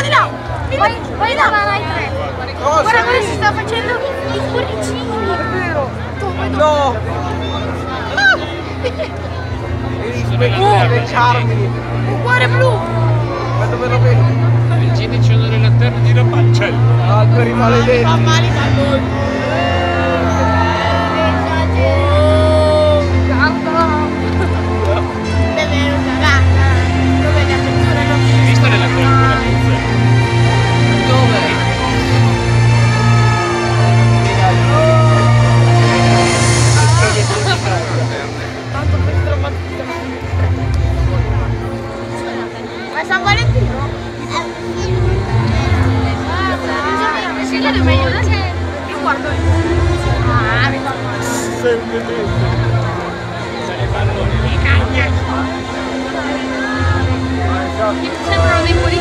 Vai, vai là, vai tre. Guarda come si sta facendo i cuoricini. È vero! No! Sorella Le charmi! Un cuore blu. Ma dove lo vedi? Il cinici onore la terra di Rapunzel. Alberi maledetti! male da noi. xe được mấy nhiêu đó xe Cái quạt Xem cái gì. Cái cái nha Xem rồi đi